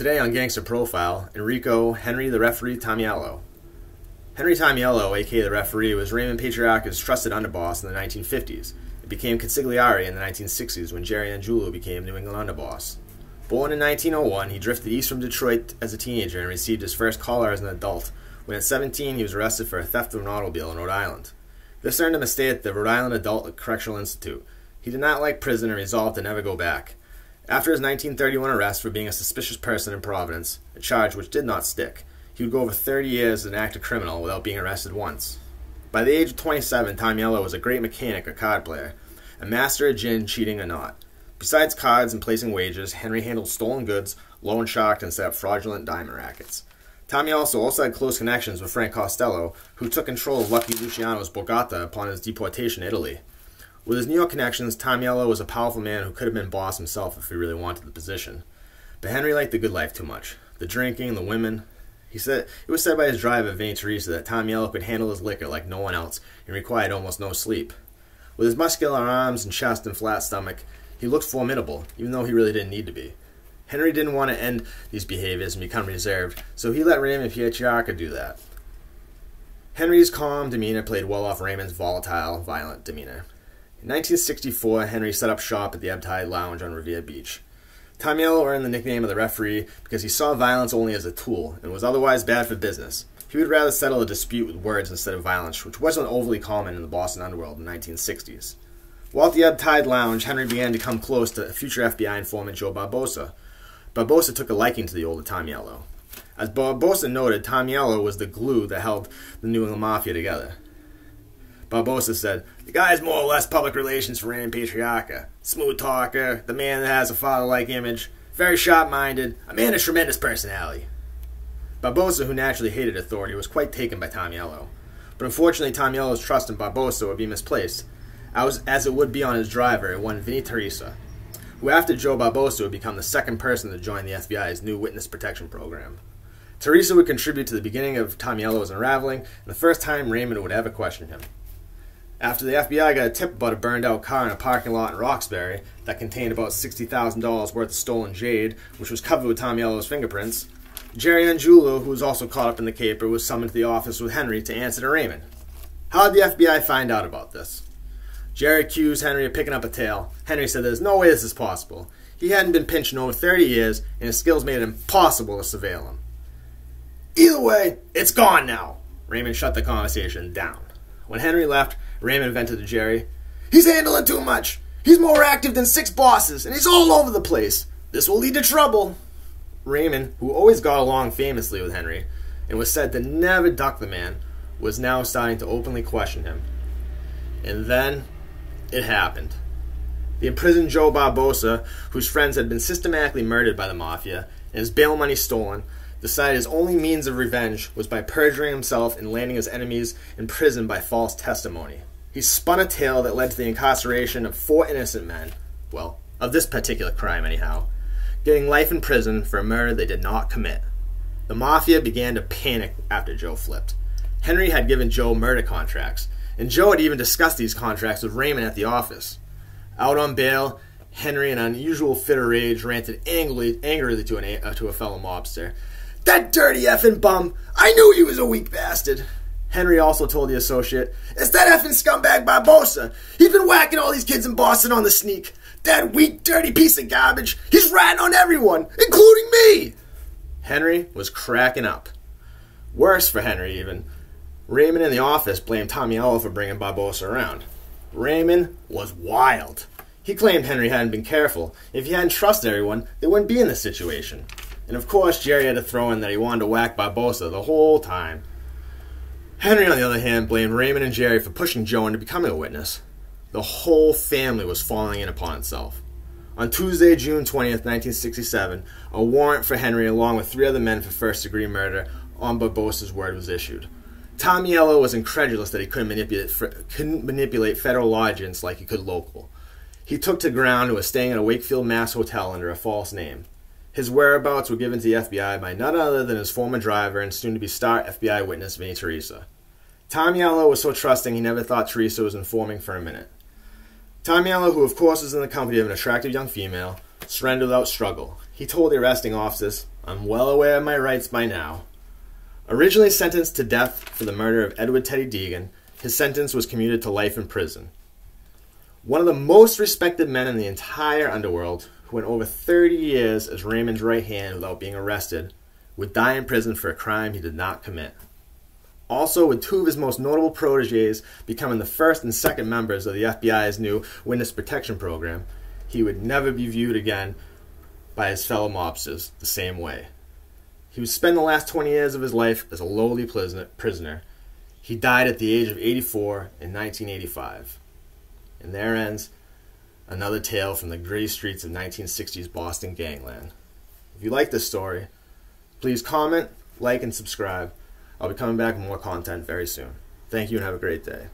Today on Gangster Profile, Enrico Henry the referee Tameleo. Henry Tameleo, aka the referee, was Raymond Patriarca's trusted underboss in the 1950s. It became consigliere in the 1960s when Jerry Angiulo became New England underboss. Born in 1901, he drifted east from Detroit as a teenager and received his first collar as an adult. When at 17, he was arrested for a theft of an automobile in Rhode Island. This earned him a stay at the Rhode Island Adult Correctional Institute. He did not like prison and resolved to never go back. After his 1931 arrest for being a suspicious person in Providence, a charge which did not stick, he would go over 30 years as an active criminal without being arrested once. By the age of 27, Tameleo was a great mechanic or card player, a master at gin, cheating or not. Besides cards and placing wagers, Henry handled stolen goods, loan sharked, and set up fraudulent diamond rackets. Tommy also also had close connections with Frank Costello, who took control of Lucky Luciano's Borgata upon his deportation to Italy. With his New York connections, Tameleo was a powerful man who could have been boss himself if he really wanted the position. But Henry liked the good life too much. The drinking, the women. He said it was said by his driver, Vinnie Teresa, that Tameleo could handle his liquor like no one else and required almost no sleep. With his muscular arms and chest and flat stomach, he looked formidable, even though he really didn't need to be. Henry didn't want to end these behaviors and become reserved, so he let Raymond Patriarca do that. Henry's calm demeanor played well off Raymond's volatile, violent demeanor. In 1964, Henry set up shop at the Tide Lounge on Revere Beach. Tameleo earned the nickname of the referee because he saw violence only as a tool and was otherwise bad for business. He would rather settle a dispute with words instead of violence, which wasn't overly common in the Boston underworld in the 1960s. While at the Ebb Tide Lounge, Henry began to come close to future FBI informant Joe Barboza. Barboza took a liking to the older Tameleo. As Barboza noted, Tameleo was the glue that held the New England Mafia together. Barboza said, The guy's more or less public relations for Raymond Patriarca. Smooth talker, the man that has a father like image, very sharp minded, a man of tremendous personality. Barboza, who naturally hated authority, was quite taken by Tameleo. But unfortunately, Tameleo's trust in Barboza would be misplaced, as, as it would be on his driver, one Vinnie Teresa, who after Joe Barboza would become the second person to join the FBI's new witness protection program. Teresa would contribute to the beginning of Tameleo's unraveling, and the first time Raymond would ever question him. After the FBI got a tip about a burned out car in a parking lot in Roxbury that contained about $60,000 worth of stolen jade, which was covered with Tameleo's fingerprints, Jerry Angiulo, who was also caught up in the caper, was summoned to the office with Henry to answer to Raymond. How did the FBI find out about this? Jerry accused Henry of picking up a tail. Henry said there's no way this is possible. He hadn't been pinched in over 30 years, and his skills made it impossible to surveil him. Either way, it's gone now. Raymond shut the conversation down. When Henry left, Raymond vented to Jerry. He's handling too much. He's more active than six bosses, and he's all over the place. This will lead to trouble. Raymond, who always got along famously with Henry, and was said to never duck the man, was now starting to openly question him. And then it happened. The imprisoned Joe Barboza, whose friends had been systematically murdered by the mafia and his bail money stolen, decided his only means of revenge was by perjuring himself and landing his enemies in prison by false testimony. He spun a tale that led to the incarceration of four innocent men, well, of this particular crime anyhow, getting life in prison for a murder they did not commit. The mafia began to panic after Joe flipped. Henry had given Joe murder contracts, and Joe had even discussed these contracts with Raymond at the office. Out on bail, Henry, in an unusual fit of rage, ranted angrily, angrily to, an, uh, to a fellow mobster. That dirty effing bum! I knew he was a weak bastard! Henry also told the associate, It's that effing scumbag Barboza! He's been whacking all these kids in Boston on the sneak! That weak, dirty piece of garbage! He's ratting on everyone, including me! Henry was cracking up. Worse for Henry, even. Raymond in the office blamed Tameleo for bringing Barboza around. Raymond was wild. He claimed Henry hadn't been careful. If he hadn't trusted everyone, they wouldn't be in this situation. And of course, Jerry had to throw in that he wanted to whack Barboza the whole time. Henry, on the other hand, blamed Raymond and Jerry for pushing Joe into becoming a witness. The whole family was falling in upon itself. On Tuesday, June 20th, 1967, a warrant for Henry, along with three other men for first degree murder, on Barboza's word was issued. Tameleo was incredulous that he couldn't manipulate, couldn't manipulate federal agents like he could local. He took to ground and was staying in a Wakefield, Mass hotel under a false name. His whereabouts were given to the FBI by none other than his former driver and soon to be star FBI witness Vinnie Teresa. Tameleo was so trusting he never thought Teresa was informing for a minute. Tameleo, who of course was in the company of an attractive young female, surrendered without struggle. He told the arresting officers, I'm well aware of my rights by now. Originally sentenced to death for the murder of Edward Teddy Deegan, his sentence was commuted to life in prison. One of the most respected men in the entire underworld, who went over 30 years as Raymond's right hand without being arrested, would die in prison for a crime he did not commit. Also, with two of his most notable proteges becoming the first and second members of the FBI's new Witness Protection Program, he would never be viewed again by his fellow mobsters the same way. He would spend the last 20 years of his life as a lowly prisoner. He died at the age of 84 in 1985. And there ends another tale from the gritty streets of 1960s Boston gangland. If you like this story, please comment, like, and subscribe. I'll be coming back with more content very soon. Thank you and have a great day.